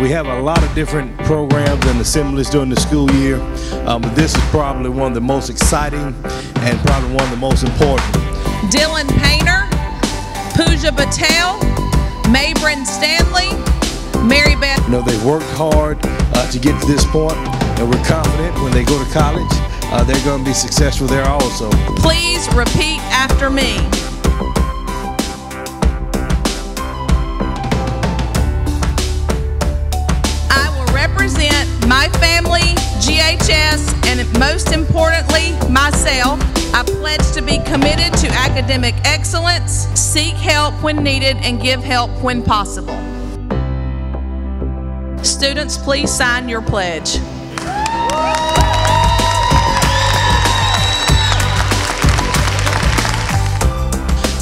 We have a lot of different programs and assemblies during the school year, um, but this is probably one of the most exciting and probably one of the most important. Dylan Painter, Pooja Patel, Maybrin Stanley, Mary Beth. You know, they've worked hard uh, to get to this point, and we're confident when they go to college, uh, they're going to be successful there also. Please repeat after me. My family, GHS, and most importantly, myself. I pledge to be committed to academic excellence, seek help when needed, and give help when possible. Students, please sign your pledge.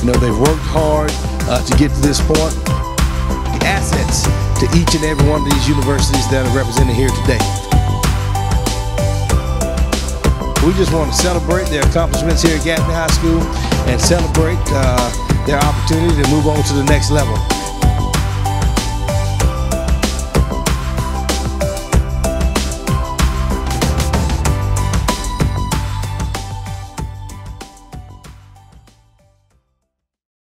You know, they've worked hard uh, to get to this point. To each and every one of these universities that are represented here today. We just want to celebrate their accomplishments here at Gaffney High School and celebrate uh, their opportunity to move on to the next level.